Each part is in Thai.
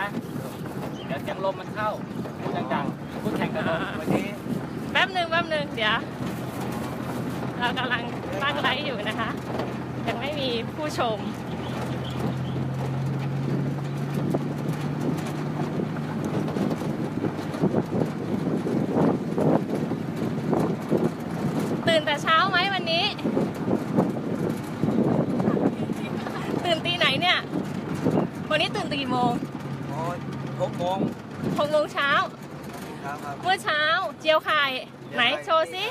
นะ เดี๋ยวเสียงลมมันเข้าพูดดังๆพูดแข่งกันลมวันนี้แป๊บหนึ่งแป๊บหนึ่งเดี๋ยว เรากำลังตั้งไลฟ์อยู่นะคะ ยังไม่มีผู้ชมตื่นแต่เช้าไหมวันนี้ ตื่นตีไหนเนี่ย วันนี้ตื่นตีกี่โมง หกโมงหกโมงเช้า ครับครับ เมื่อเช้าเจียวไข่ ไหนโชว์สิ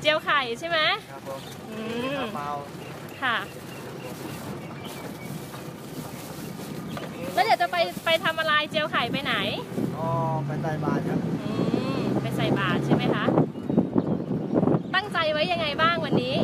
เจียวไข่ใช่ไหมครับผมอืมข้าวเปล่าค่ะ แล้วเดี๋ยวจะไปไปทำอะไรเจียวไข่ไปไหนอ๋อไปใส่บาตรครับ อืมไปใส่บาตรใช่ไหมคะตั้งใจไว้ยังไงบ้างวันนี้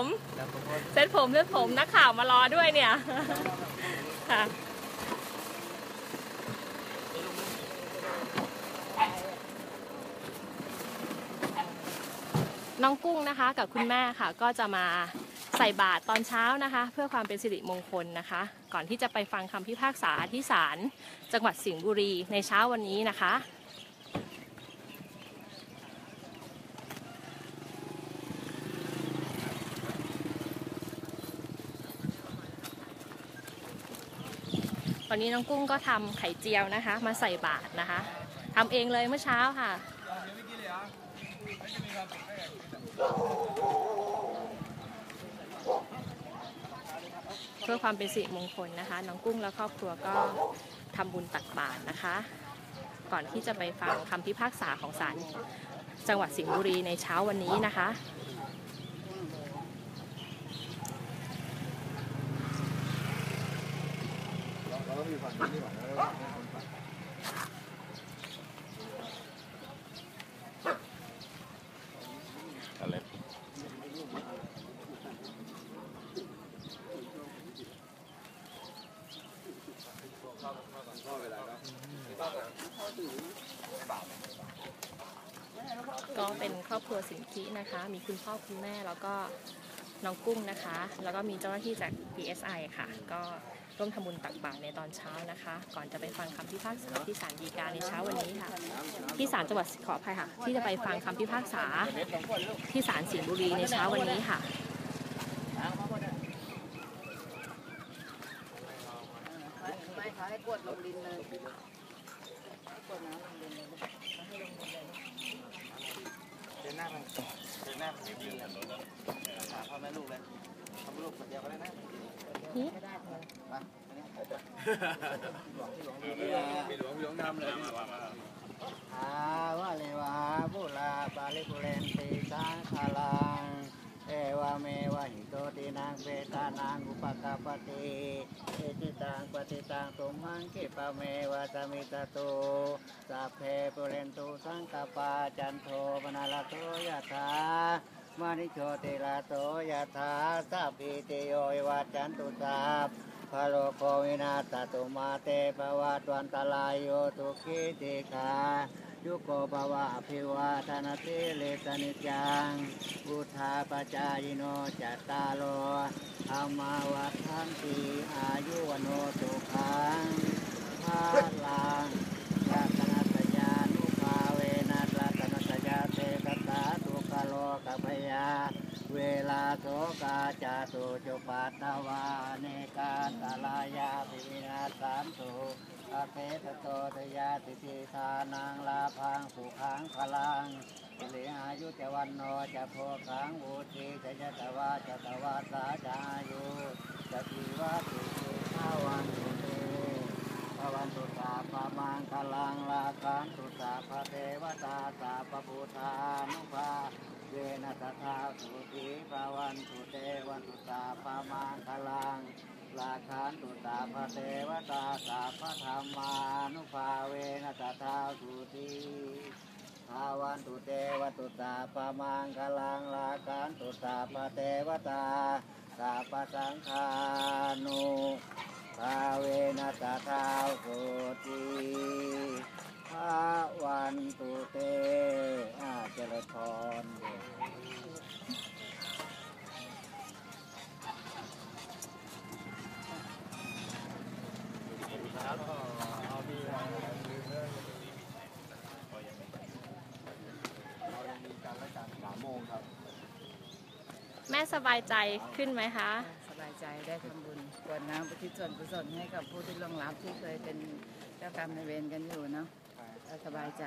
ผมเซ็ตผมแล้วผมเซตผมเซ็ตผมนักข่าวมารอด้วยเนี่ยค่ะน้องกุ้งนะคะกับคุณแม่ค่ะก็จะมาใส่บาตรตอนเช้านะคะ เพื่อความเป็นสิริมงคลนะคะ ก่อนที่จะไปฟังคำพิพากษาที่ศาลจังหวัดสิงห์บุรีในเช้าวันนี้นะคะ ตอนนี้น้องกุ้งก็ทำไข่เจียวนะคะ มาใส่บาตรนะคะทำเองเลยเมื่อเช้าค่ะเพื่อความเป็นสิริมงคลนะคะ น้องกุ้งและครอบครัวก็ทำบุญตักบาตรนะคะ ก่อนที่จะไปฟังคำพิพากษาของศาลจังหวัดสิงห์บุรีในเช้าวันนี้นะคะ ก็เป็นครอบครัวสิงคินะคะ มีคุณพ่อคุณแม่แล้วก็น้องกุ้งนะคะ แล้วก็มีเจ้าหน้าที่จาก PSI ค่ะ ก็ ร่วมทำบุญตักบาตรในตอนเช้านะคะ ก่อนจะไปฟังคำพิพากษาที่ศาลฎีกาในเช้าวันนี้ค่ะ ที่ศาลจังหวัดขออภัยค่ะ ที่จะไปฟังคำพิพากษาที่ศาลสิงห์บุรีในเช้าวันนี้ค่ะวดลงดินเลยขวดน้ำลงดินเลยเอาให้ลงดินเลยเดินหน้ามันเดินหน้ามันยืนกันหาพ่อแม่ลูกเลยพ่อแม่ลูกคนเดียวก็ได้นะ ไม่ได้เลยมาอันนี้หลวงที่หลวงที่หลวงมีหลวงหลวงนำเลยอาวะเลวะบุลาปาลิกุเรนติสังขาลังเอวเมวะหิโตตินังเปตานังอุปกาปติเอจิตังปฏิตังตุมหังคิปะเมวะตมิตโตสัพเพปุเรนตุสังกปาจันโทปนาลโตยะถามานิโชติลาโตยะถาสัพพิติโยวัจันตุสัพ พะโลกโควินาศตุมาเตปวัตวันตลายโยตุกิติคายุโกภวะอภิวาทนาติเลสนิจังพุทธาปจายโนจัตตาโลธรรมาวัฏทันติอายุวโนสุขังภาลังยัตนาสยานุภาเวนัสรัตนสยาเตกตาทุกขโลกพยา เวลา โสกาจาตุจุปัตตวาเนกาตาลายาภิวินาสามตุอาเปตโตทยาติติทานังลาพังสุขังพลังสิริอายุเจวันโนจะโพขังอุติจะยะตวาจะตวาสาจายุจะทีวาติติข้าวันตุเตพวันตุสาปะมังคลังลาคันตุสาพะเทวตาสาปะพุทธานุภา เวนะตถาสุติภวันตุเตวันตุสาปะมังคลังลาคันตุสาพะเทวตาสาปะธรรมานุภาเวนะตถาสุติภาวันตุเตวันตุสาปะมังคลังลาคันตุสาพะเทวตาสาปะสังฆานุภาเวนัสทาสุติภาวันตุเต อาเจริญพรแม่สบายใจขึ้นไหมคะ สบายใจได้ทำบุญกรวดน้ำอุทิศส่วนกุศลให้กับผู้ที่ล่วงลับที่เคยเป็นเจ้ากรรมนายเวรกันอยู่เนาะ สบายใจ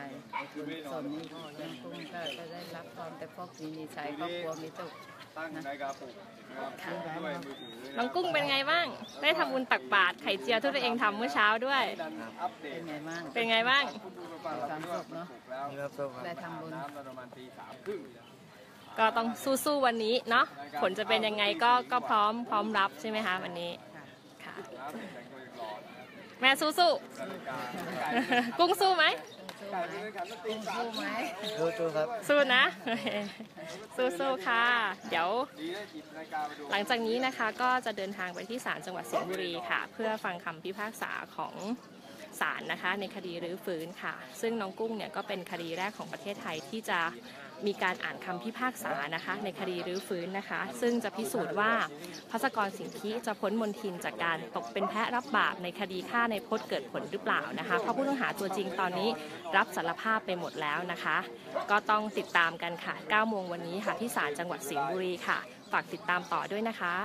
บุญกุศลนี้ยังคงก็จะได้รับความแต่พวกมีมีชัยครอบครัวมีสุขตั้งนาฬิกาปลุกนะครับด้วยมือถือน้องกุ้งเป็นไงบ้าง ได้ทำบุญตักบาตรไข่เจียวที่ตัวเองทำเมื่อเช้าด้วยดันอัปเดเป็ตนไงบ้าง เป็นไงบ้างคุณดูประมาณความสุขเนอะแล้วมีความสุขครับได้ทำบุญน้ำประมาณตีสามครึ่งก็ต้องสู้ๆวันนี้เนาะ ผลจะเป็นยังไงก็ก็พร้อมพร้อมรับใช่ไหมคะวันนี้ ค่ะค่ะน้ำแต่งตัวยังรอนะ แม่สู้นาฬิกาไก่ๆกุ้งสู้ไหมไก่ที่ได้ขันตีสามสู้ไหมดูดูครับสู้นะสู้ๆค่ะ เดี๋ยวดีได้หยิบนาฬิกามาดูหลังจากนี้นะคะก็จะเดินทางไปที่ศาลจังหวัดสิงห์บุรีค่ะ เพื่อฟังคำพิพากษาของ ศาลนะคะในคดีรื้อฟื้นค่ะ ซึ่งน้องกุ้งเนี่ยก็เป็นคดีแรกของประเทศไทยที่จะมีการอ่านคำพิพากษานะคะ ในคดีรื้อฟื้นนะคะ ซึ่งจะพิสูจน์ว่าพัสกรสิงคิจะพ้นมนทินจากการตกเป็นแพะรับบาปในคดีฆ่าในพจน์เกิดผลหรือเปล่านะคะเพราะผู้ต้องหาตัวจริงตอนนี้รับสารภาพไปหมดแล้วนะคะ ก็ต้องติดตามกันค่ะ9โมงวันนี้ค่ะที่ศาลจังหวัดสิงห์บุรีค่ะ ฝากติดตามต่อด้วยนะคะ